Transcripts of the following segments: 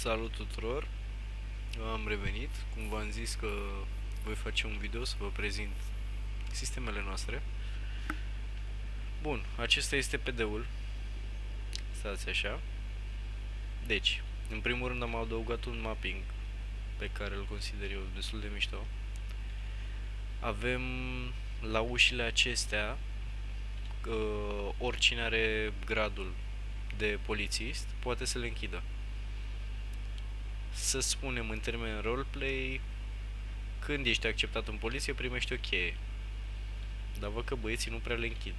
Salut tuturor! Am revenit, cum v-am zis că voi face un video să vă prezint sistemele noastre. Bun, acesta este PD-ul. Stați așa. Deci, în primul rând am adăugat un mapping pe care îl consider eu destul de mișto. Avem la ușile acestea uh, oricine are gradul de polițist poate să le închidă să spunem în termen roleplay, când ești acceptat în poliție, primești o cheie. Dar văd că băieții nu prea le închid.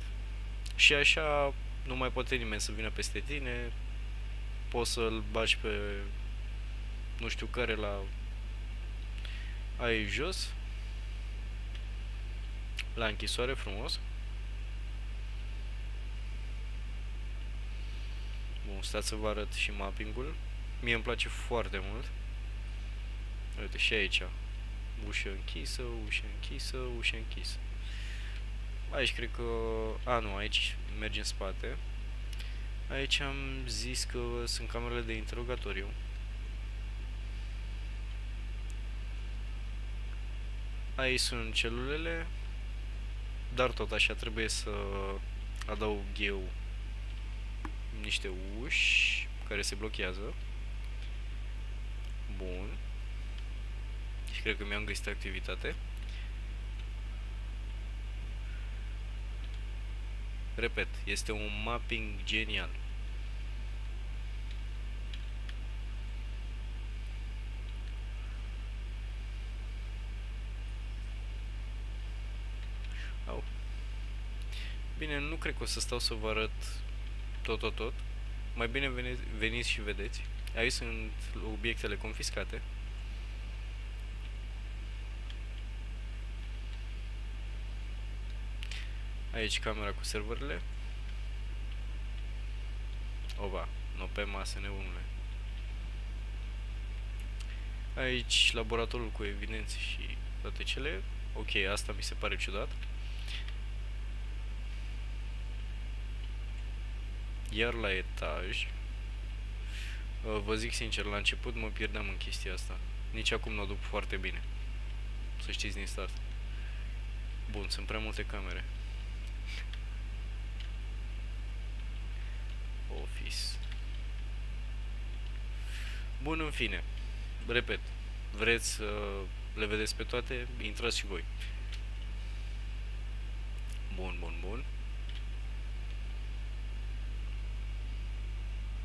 Și așa nu mai poate nimeni să vină peste tine, poți să-l bagi pe nu știu care la aici jos, la închisoare frumos. Bun, stați să vă arăt și mapping-ul. Mie îmi place foarte mult. Uite, și aici. Ușă închisă, ușă închisă, ușă închisă. Aici cred că... A, nu, aici merge în spate. Aici am zis că sunt camerele de interogatoriu. Aici sunt celulele. Dar tot așa trebuie să adaug eu niște uși care se blochează. Bun. Și cred că mi-am găsit activitate. Repet, este un mapping genial. Au. Bine, nu cred că o să stau să vă arăt tot, tot, tot. Mai bine veniți, veniți și vedeți. Aici sunt obiectele confiscate. Aici camera cu serverele. Ova, nu pe masă nebunule. Aici laboratorul cu evidențe și toate cele. Ok, asta mi se pare ciudat. Iar la etaj Vă zic sincer, la început mă pierdeam în chestia asta. Nici acum nu o duc foarte bine. Să știți din start. Bun, sunt prea multe camere. Office. Bun, în fine. Repet. Vreți să le vedeți pe toate? Intrați și voi. Bun, bun, bun.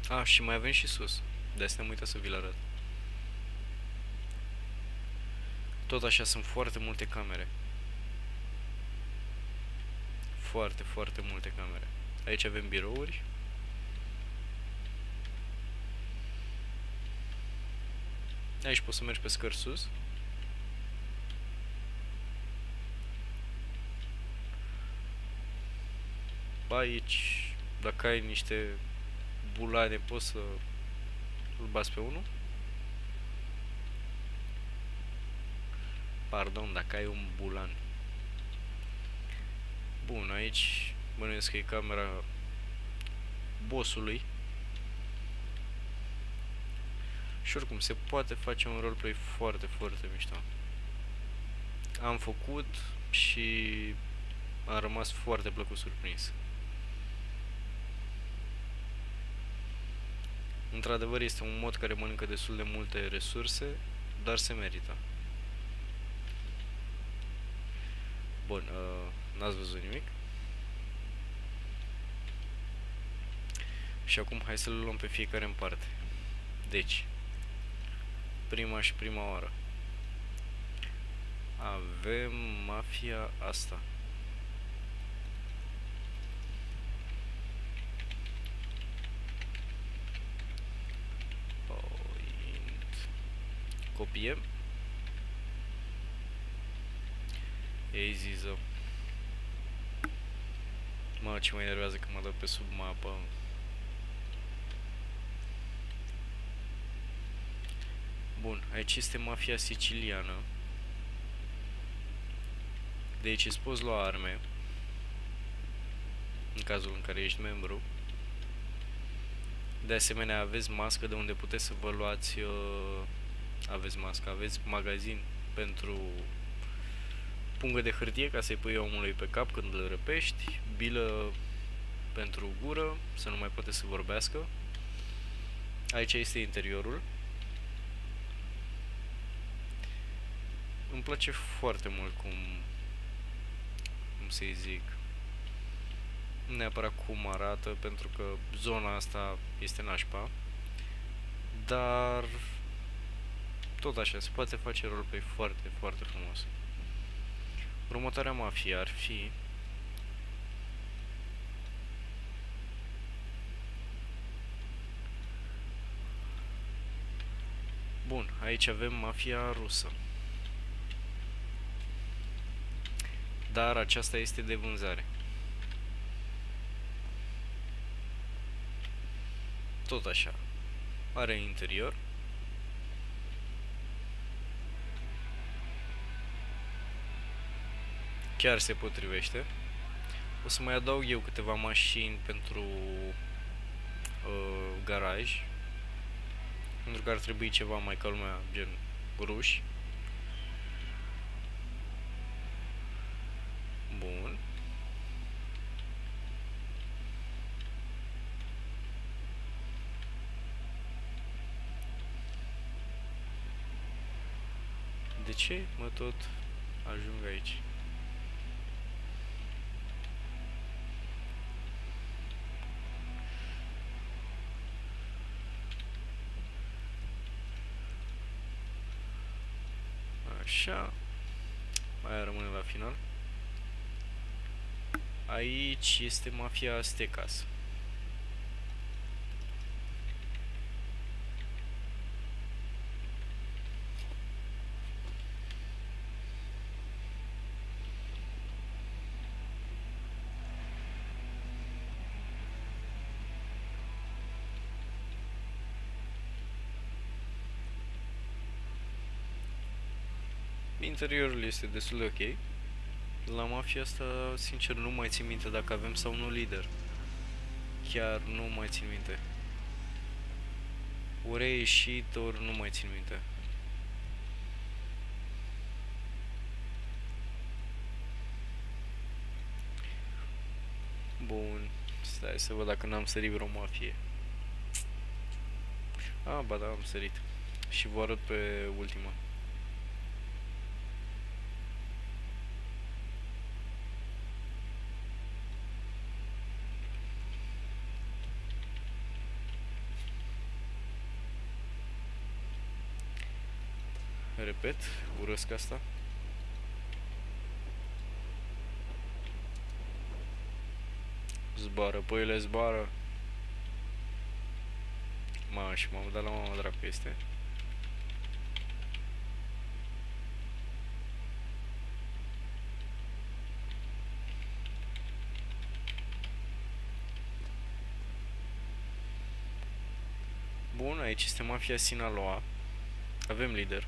A, și mai avem și sus. De asta am uitat să vi-l arăt. Tot așa sunt foarte multe camere. Foarte, foarte multe camere. Aici avem birouri. Aici poți să mergi pe scări sus. Aici, dacă ai niște bulane, poți să îl bați pe unul. Pardon, dacă ai un bulan. Bun, aici bănuiesc că e camera bossului. Și oricum, se poate face un roleplay foarte, foarte mișto. Am făcut și am rămas foarte plăcut surprins. Într-adevăr este un mod care mănâncă destul de multe resurse, dar se merită. Bun, uh, n-ați văzut nimic. Și acum hai să le luăm pe fiecare în parte. Deci, prima și prima oară. Avem mafia asta. Copiem. Ei ziză. Mă, ce mă enervează că mă dă pe sub mapă. Bun, aici este mafia siciliană. De aici îți poți lua arme. În cazul în care ești membru. De asemenea, aveți mască de unde puteți să vă luați... Uh, aveți mască, aveți magazin pentru pungă de hârtie ca să-i pui omului pe cap când îl răpești, bilă pentru gură, să nu mai poate să vorbească. Aici este interiorul. Îmi place foarte mult cum, cum să-i zic, nu neapărat cum arată, pentru că zona asta este nașpa, dar tot așa, se poate face roleplay foarte, foarte frumos. Următoarea mafie ar fi Bun, aici avem mafia rusă. Dar aceasta este de vânzare. Tot așa. Are interior. Chiar se potrivește. O să mai adaug eu câteva mașini pentru uh, garaj pentru că ar trebui ceva mai ca lumea, gen ruși. Bun. De ce mă tot ajung aici? Așa. Aia rămâne la final. Aici este mafia Aztecas. Interiorul este destul de ok. La mafia asta, sincer, nu mai țin minte dacă avem sau nu lider. Chiar nu mai țin minte. Ori a ieșit, ori nu mai țin minte. Bun. Stai să văd dacă n-am sărit vreo mafie. Ah, ba da, am sărit. Și vă arăt pe ultima. Repet, urăsc asta. Zboară, păile zboară. Ma, și m-am dat la mama dracu este. Bun, aici este mafia Sinaloa. Avem lider.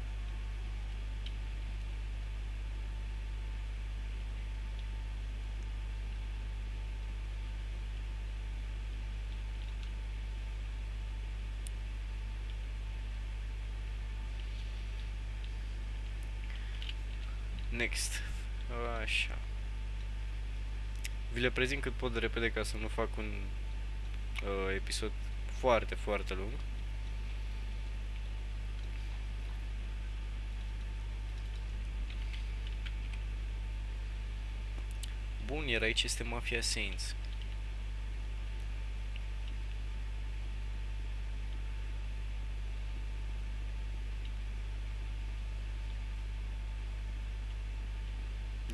Next. Așa. Vi le prezint cât pot de repede ca să nu fac un uh, episod foarte, foarte lung. Bun, iar aici este Mafia Saints.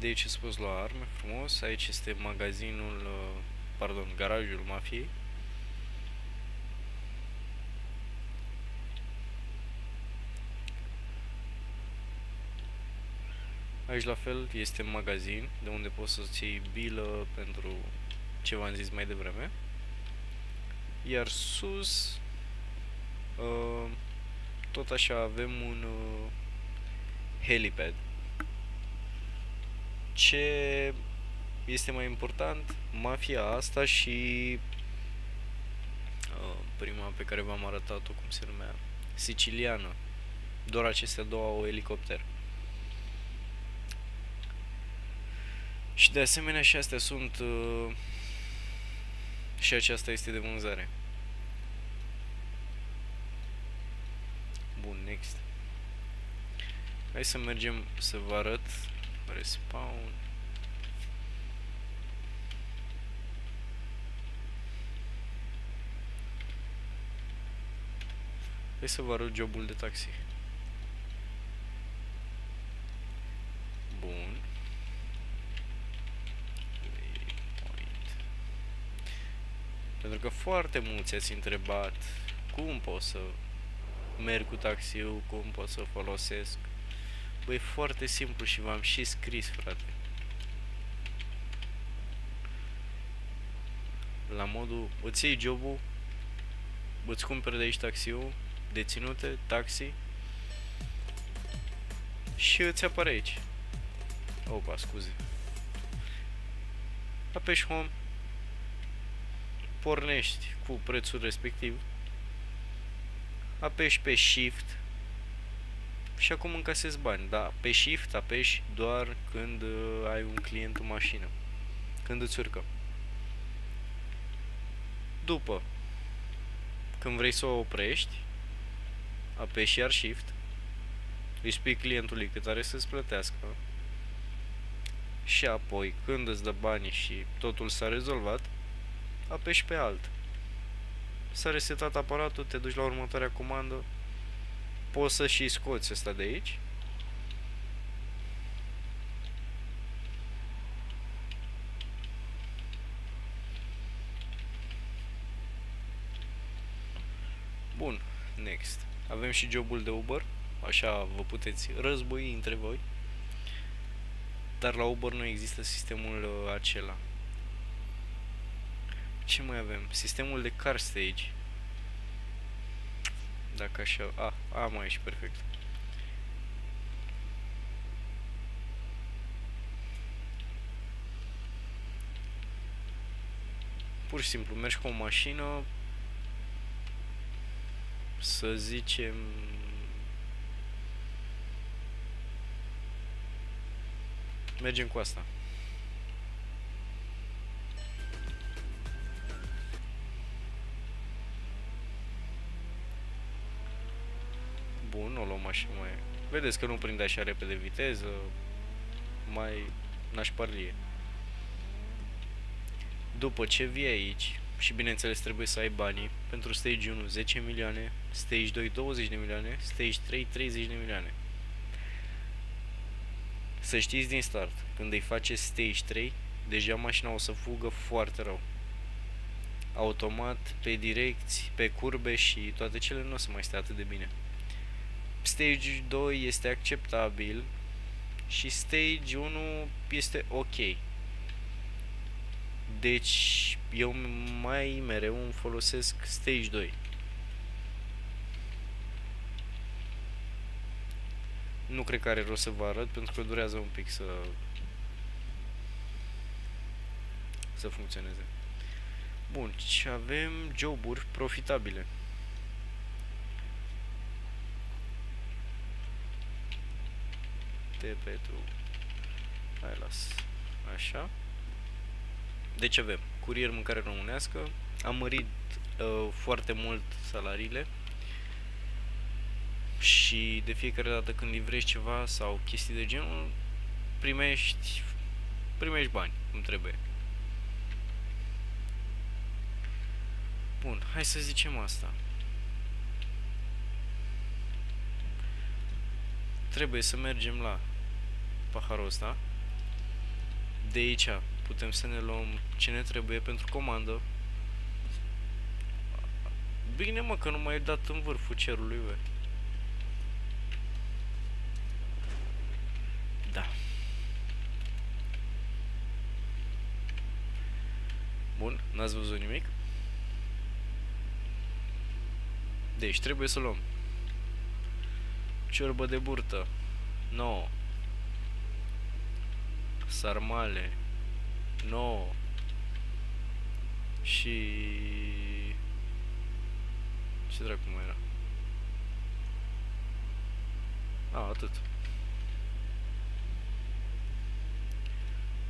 De aici să poți lua arme frumos. Aici este magazinul, uh, pardon, garajul mafiei. Aici la fel este magazin de unde poți să-ți iei bilă pentru ce v-am zis mai devreme. Iar sus uh, tot așa avem un uh, helipad ce este mai important, mafia asta și uh, prima pe care v-am arătat-o, cum se numea, siciliană. Doar acestea două au elicopter. Și de asemenea și astea sunt uh, și aceasta este de vânzare. Bun, next. Hai să mergem să vă arăt respawn. Hai să vă arăt jobul de taxi. Bun. Pentru că foarte mulți ați întrebat cum pot să merg cu taxiul, cum pot să folosesc. Băi, e foarte simplu și v-am și scris, frate. La modul, îți iei jobul, îți cumperi de aici taxiul, deținute, taxi și îți apare aici. Opa, scuze. Apeși home, pornești cu prețul respectiv, apeși pe shift și acum încasezi bani, da, pe shift apeși doar când uh, ai un client în mașină, când îți urcă. După, când vrei să o oprești, apeși iar shift, îi spui clientului cât are să-ți plătească și apoi, când îți dă banii și totul s-a rezolvat, apeși pe alt. S-a resetat aparatul, te duci la următoarea comandă, poți să și scoți asta de aici. Bun, next. Avem și jobul de Uber, așa vă puteți război între voi. Dar la Uber nu există sistemul uh, acela. Ce mai avem? Sistemul de car stage. Dacă așa... A, am aici, perfect. Pur și simplu, mergi cu o mașină, să zicem... Mergem cu asta. Vedeți că nu prinde așa repede viteză, mai nașparlie. După ce vii aici, și bineînțeles trebuie să ai banii, pentru Stage 1 10 milioane, Stage 2 20 de milioane, Stage 3 30 de milioane. Să știți din start, când îi face Stage 3, deja mașina o să fugă foarte rău. Automat, pe direcții, pe curbe și toate cele nu o să mai stea atât de bine. Stage 2 este acceptabil și Stage 1 este ok. Deci eu mai mereu îmi folosesc Stage 2. Nu cred că are rost să vă arăt pentru că durează un pic să să funcționeze. Bun, și avem joburi profitabile. T pentru hai las așa deci avem curier mâncare românească, am mărit uh, foarte mult salariile și de fiecare dată când livrezi ceva sau chestii de genul, primești, primești bani, cum trebuie. Bun, hai să zicem asta. Trebuie să mergem la paharul ăsta. De aici putem să ne luăm ce ne trebuie pentru comandă. Bine mă, că nu mai e dat în vârful cerului, bă. Da. Bun, n-ați văzut nimic? Deci trebuie să luăm ciorbă de burtă 9 sarmale 9 și Ce dracu mai era? A, atât.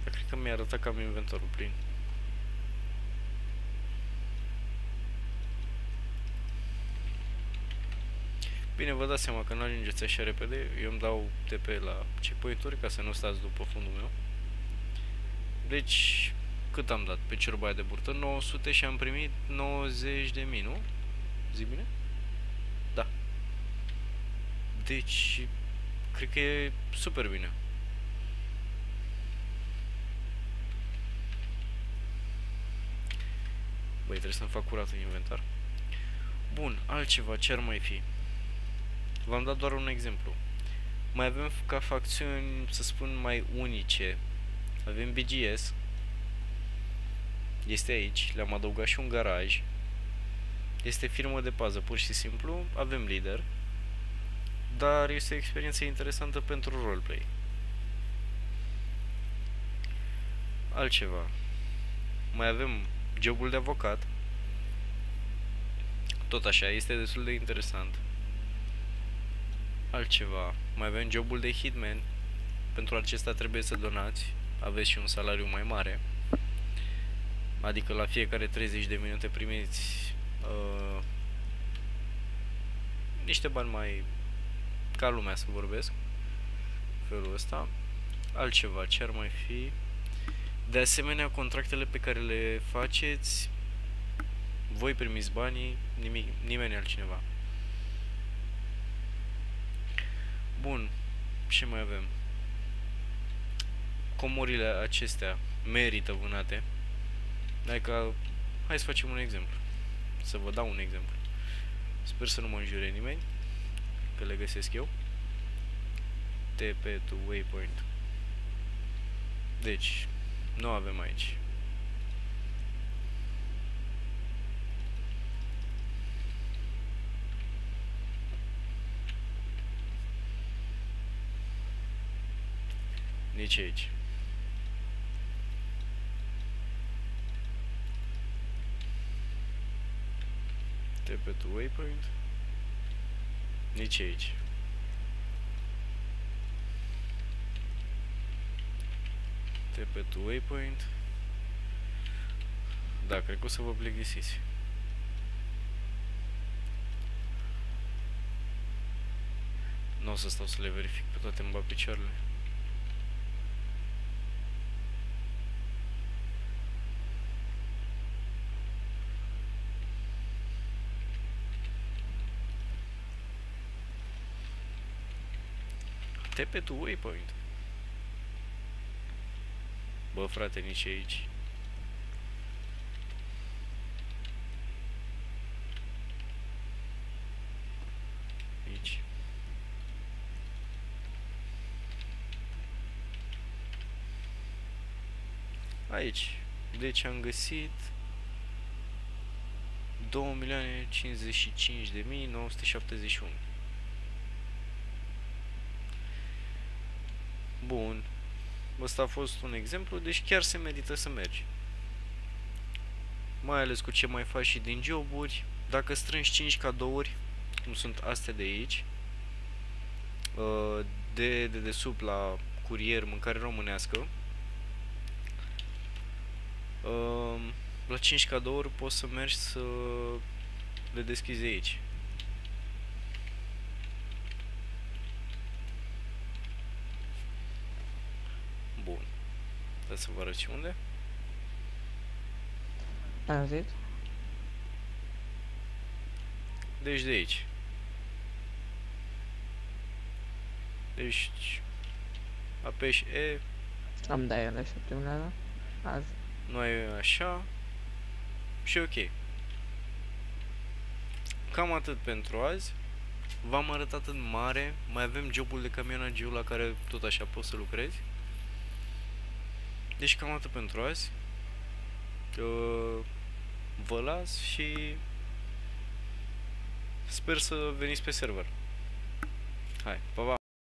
Dar cred că mi-a arătat că am inventorul plin. Bine, vă dați seama că nu ajungeți așa repede. Eu îmi dau TP la checkpoint ca să nu stați după fundul meu. Deci, cât am dat pe ciorba de burtă? 900 și am primit 90 de mii, nu? Zic bine? Da. Deci, cred că e super bine. Băi, trebuie să-mi fac curat în inventar. Bun, altceva, ce ar mai fi? V-am dat doar un exemplu. Mai avem ca facțiuni, să spun, mai unice. Avem BGS. Este aici. Le-am adăugat și un garaj. Este firmă de pază, pur și simplu. Avem lider. Dar este o experiență interesantă pentru roleplay. Altceva. Mai avem jobul de avocat. Tot așa, este destul de interesant altceva. Mai avem jobul de hitman. Pentru acesta trebuie să donați. Aveți și un salariu mai mare. Adică la fiecare 30 de minute primiți uh, niște bani mai ca lumea să vorbesc. Felul ăsta. Altceva, ce ar mai fi? De asemenea, contractele pe care le faceți, voi primiți banii, nimic, nimeni altcineva. Bun. Ce mai avem? Comorile acestea merită vânate. Adică, hai să facem un exemplu. Să vă dau un exemplu. Sper să nu mă înjure nimeni, că le găsesc eu. TP to waypoint. Deci, nu avem aici. Nici aici. TP to waypoint. Nici aici. TP to waypoint. Da, cred că o să vă plictisiți. Nu o să stau să le verific pe toate în picioarele. TP to waypoint. Nici aici. Aici. Aici. Deci am găsit 2.055.971 Bun. Ăsta a fost un exemplu, deci chiar se merită să mergi. Mai ales cu ce mai faci și din joburi. Dacă strângi 5 cadouri, cum sunt astea de aici, uh, de, de, de sub la curier, mâncare românească, uh, la 5 cadouri poți să mergi să le deschizi aici. Să vă arăt și unde. Ai auzit? Deci de aici. Deci apeși E. Am dat ele și primele azi. Nu ai așa. Și ok. Cam atât pentru azi. V-am arătat în mare. Mai avem jobul de camionagiu la care tot așa poți să lucrezi. Deci cam atât pentru azi. Uh, vă las și sper să veniți pe server. Hai, pa, pa!